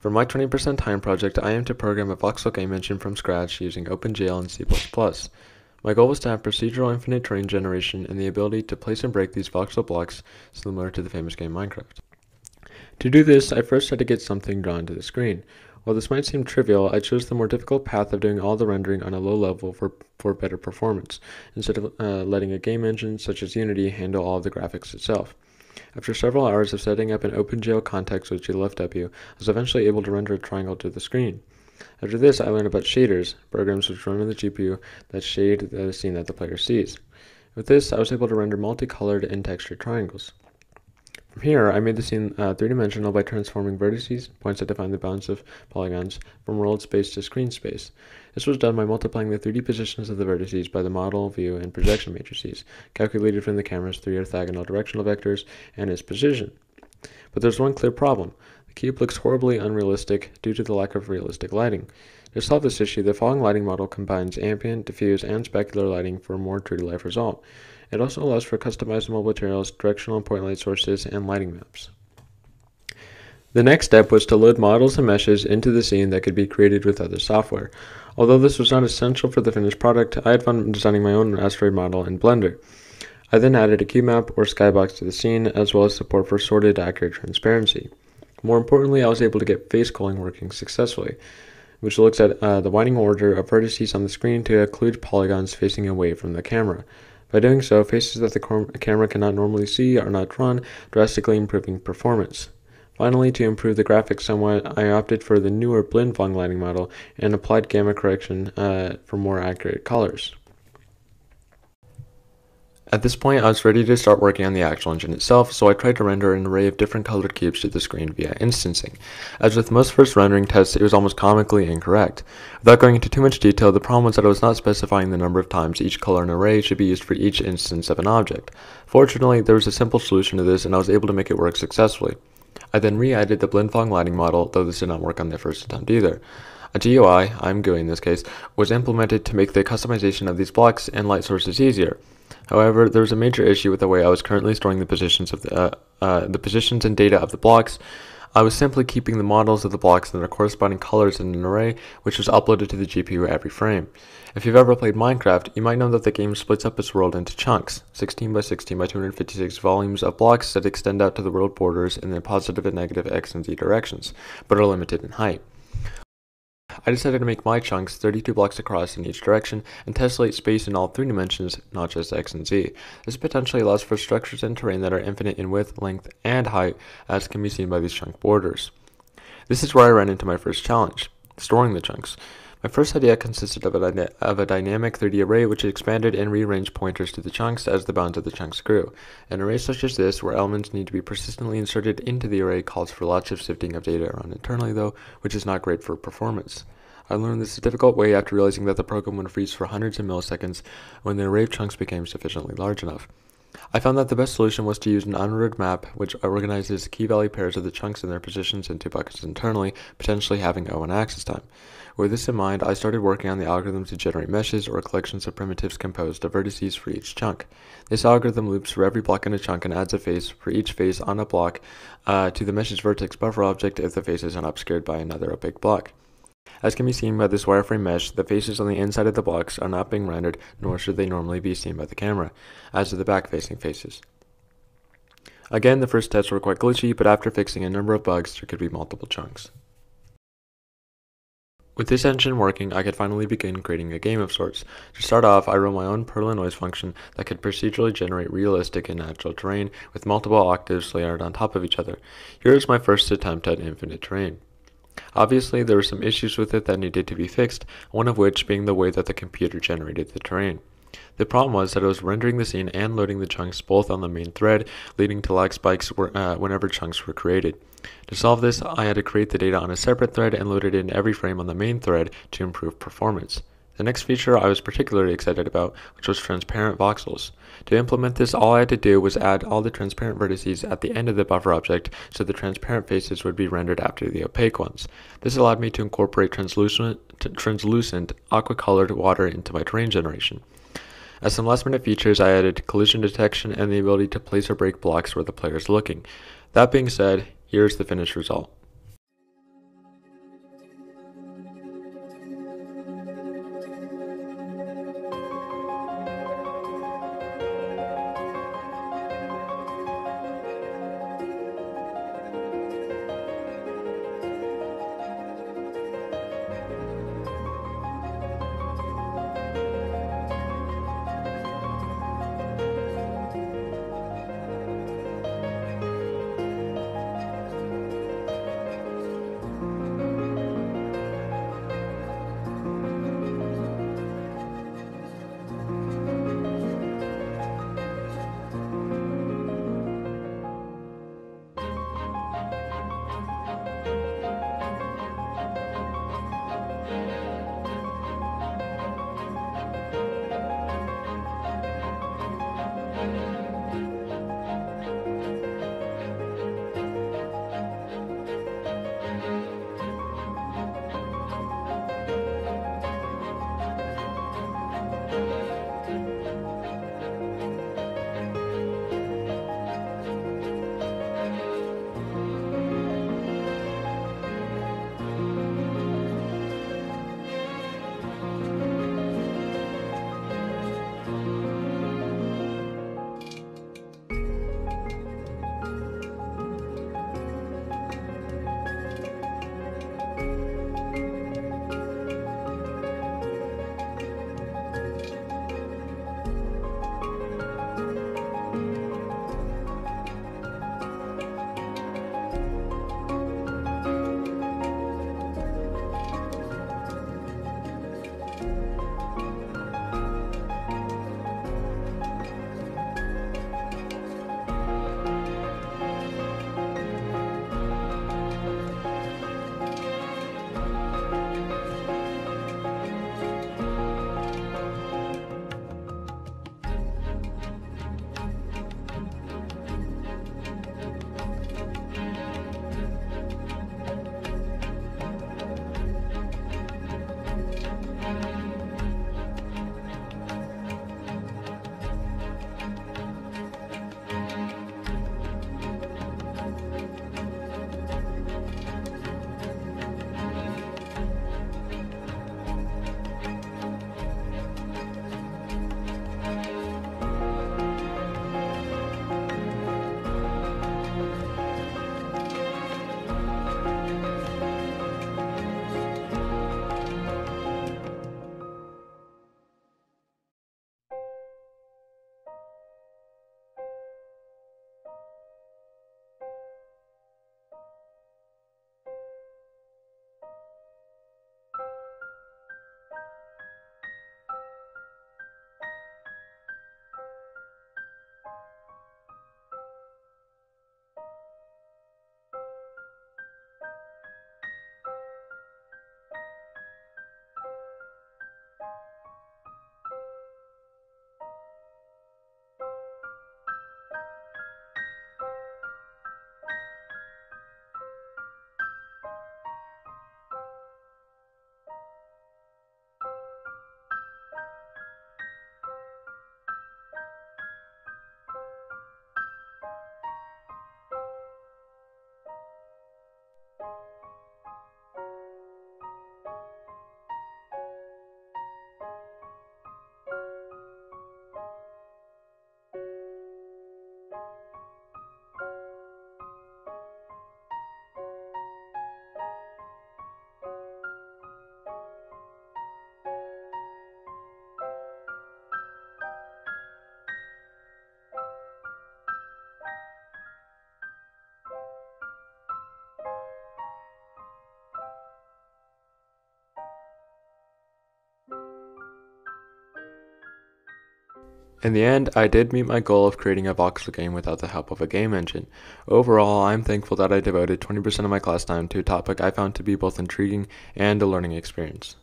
For my 20% time project, I aim to program a voxel game engine from scratch using OpenGL and C++. My goal was to have procedural infinite terrain generation and the ability to place and break these voxel blocks similar to the famous game Minecraft. To do this, I first had to get something drawn to the screen. While this might seem trivial, I chose the more difficult path of doing all the rendering on a low level for, for better performance, instead of uh, letting a game engine such as Unity handle all of the graphics itself. After several hours of setting up an OpenGL context with glfw, I was eventually able to render a triangle to the screen. After this, I learned about shaders, programs which run on the GPU that shade the scene that the player sees. With this, I was able to render multicolored and textured triangles. From here, I made the scene uh, three-dimensional by transforming vertices, points that define the bounds of polygons, from world space to screen space. This was done by multiplying the 3D positions of the vertices by the model, view, and projection matrices, calculated from the camera's three orthogonal directional vectors and its position. But there's one clear problem. The cube looks horribly unrealistic due to the lack of realistic lighting. To solve this issue, the following lighting model combines ambient, diffuse, and specular lighting for a more true-to-life result. It also allows for customizable materials, directional and point light sources, and lighting maps. The next step was to load models and meshes into the scene that could be created with other software. Although this was not essential for the finished product, I had fun designing my own asteroid model in Blender. I then added a cube map or skybox to the scene, as well as support for sorted accurate transparency. More importantly, I was able to get face culling working successfully, which looks at uh, the winding order of vertices on the screen to occlude polygons facing away from the camera. By doing so, faces that the camera cannot normally see are not drawn, drastically improving performance. Finally, to improve the graphics somewhat, I opted for the newer Blinn-Phong lighting model and applied gamma correction uh, for more accurate colors. At this point, I was ready to start working on the actual engine itself, so I tried to render an array of different colored cubes to the screen via instancing. As with most first rendering tests, it was almost comically incorrect. Without going into too much detail, the problem was that I was not specifying the number of times each color in an array should be used for each instance of an object. Fortunately, there was a simple solution to this, and I was able to make it work successfully. I then re-added the Blinn-Phong lighting model, though this did not work on the first attempt either. A GUI, ImGui in this case, was implemented to make the customization of these blocks and light sources easier. However, there was a major issue with the way I was currently storing the positions of the, uh, uh, the positions and data of the blocks. I was simply keeping the models of the blocks and their corresponding colors in an array, which was uploaded to the GPU every frame. If you've ever played Minecraft, you might know that the game splits up its world into chunks, 16 by 16 by 256 volumes of blocks that extend out to the world borders in the positive and negative x and z directions, but are limited in height. I decided to make my chunks 32 blocks across in each direction and tessellate space in all three dimensions, not just x and z. This potentially allows for structures and terrain that are infinite in width, length, and height, as can be seen by these chunk borders. This is where I ran into my first challenge, storing the chunks. My first idea consisted of a, of a dynamic 3D array which expanded and rearranged pointers to the chunks as the bounds of the chunks grew. An array such as this, where elements need to be persistently inserted into the array, calls for lots of shifting of data around internally, though, which is not great for performance. I learned this a difficult way after realizing that the program would freeze for hundreds of milliseconds when the array of chunks became sufficiently large enough. I found that the best solution was to use an unordered map which organizes key value pairs of the chunks and their positions into buckets internally, potentially having O1 access time. With this in mind, I started working on the algorithm to generate meshes or collections of primitives composed of vertices for each chunk. This algorithm loops for every block in a chunk and adds a face for each face on a block uh, to the mesh's vertex buffer object if the face is unobscured by another opaque block. As can be seen by this wireframe mesh, the faces on the inside of the blocks are not being rendered, nor should they normally be seen by the camera, as are the back-facing faces. Again, the first tests were quite glitchy, but after fixing a number of bugs, there could be multiple chunks. With this engine working, I could finally begin creating a game of sorts. To start off, I wrote my own Perlin noise function that could procedurally generate realistic and natural terrain with multiple octaves layered on top of each other. Here is my first attempt at infinite terrain. Obviously, there were some issues with it that needed to be fixed, one of which being the way that the computer generated the terrain. The problem was that it was rendering the scene and loading the chunks both on the main thread, leading to lag spikes uh, whenever chunks were created. To solve this, I had to create the data on a separate thread and load it in every frame on the main thread to improve performance. The next feature I was particularly excited about, which was transparent voxels. To implement this, all I had to do was add all the transparent vertices at the end of the buffer object so the transparent faces would be rendered after the opaque ones. This allowed me to incorporate translucent, translucent aqua-colored water into my terrain generation. As some last minute features, I added collision detection and the ability to place or break blocks where the player is looking. That being said, Here's the finished result. In the end, I did meet my goal of creating a voxel game without the help of a game engine. Overall, I'm thankful that I devoted 20% of my class time to a topic I found to be both intriguing and a learning experience.